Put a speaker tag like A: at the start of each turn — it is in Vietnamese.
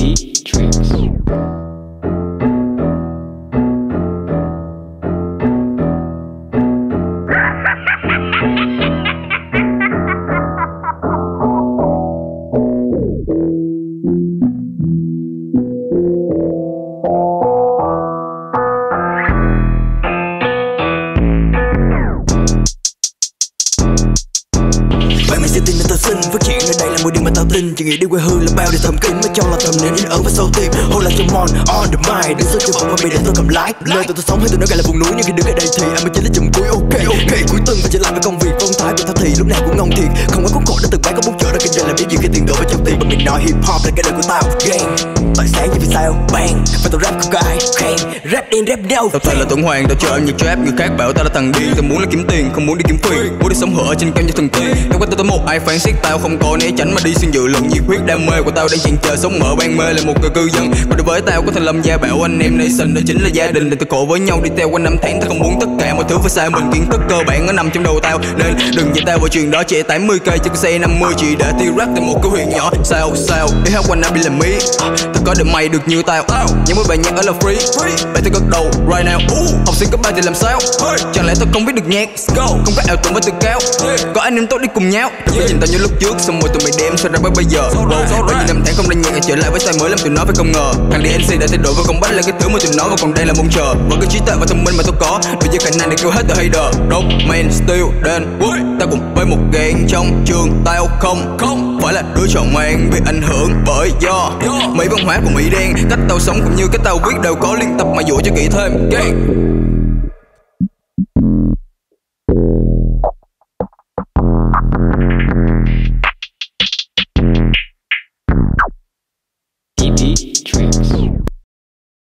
A: Beat
B: Tricks. Chỉ nghĩ đi quê hương là bao điều thầm kín. Mới cho là thầm nên in ấn với sâu tim. Hôn là trong on, on the mind. Đứng sau cho vọng mình để tôi cầm lái. Nơi tụi tôi sống hay tụi nó gọi là vùng núi. Nhưng khi đứng ở đây thì anh mới chính là chùm cuối. Ok ok Cuối tuần và trở lại với công việc phong thái Và tao thì lúc nào cũng ngon thiệt. Không có khốn khổ đã từng bán có muốn trở ra kinh doanh làm biết gì khi tiền đổ với trong tiền. Mà mình nói hip hop là cái đời của tao. Gang. Tại sáng như vì sao? Bang Và tao rap không có ai khen. Rap in rap đâu
C: Tao thật là Tuấn Hoàng, tao chơi như trap Người khác bảo tao là thằng điên. Tao muốn là kiếm tiền, không muốn đi kiếm tiền. Muốn đi sống hở trên kênh như thần tiên Tao quay tao tới một ai phản xét tao không có né tránh Mà đi xuyên dự luận. Nhiệt huyết đam mê của tao đang dành chờ sống mở ban mê là một người cư dân. Còn đối với tao có thành lâm gia bảo anh em nation đó chính là gia đình. Để tao khổ với nhau đi theo quanh năm tháng Tao không muốn tất cả mọi thứ phải sai mình. Kiến thức cơ bản nó nằm trong đầu tao. Nên đừng dạy tao vào chuyện đó Chạy 80 cây cho xe 50 chỉ để tiêu rap từ một cái huyện nhỏ. Sao sao Đi hát quanh bị làm mí. Tao có được mày được như tao. Những mấy bài nhạc ở là free. Vậy tao gật đầu right now. Học sinh cấp ba thì làm sao? Chẳng lẽ tao không biết được nhạc? Không có ảo tưởng với từ cao Có anh em tốt đi cùng nhau. Đừng có nhìn tao như lúc trước Xong rồi tụi mày đem sao ra bây giờ. Wow, Bao nhiêu năm tháng không ra nhạc trở lại với style mới làm tụi nó phải không ngờ. Thằng DNC đã thay đổi và công bắt là cái thứ mà tụi nó và còn đây là mong chờ. Và cái trí tuệ và thông minh mà tao có Bây giờ khả năng để kêu hết tụi hater. Don't man still then Tao cùng với một gang trong trường Tao không không phải là đứa chọn mang bị ảnh hưởng bởi do Mỹ văn hóa của Mỹ đen Cách tao sống cũng như cách tao viết đều có liên tập mà dụ cho kỹ thêm. Gang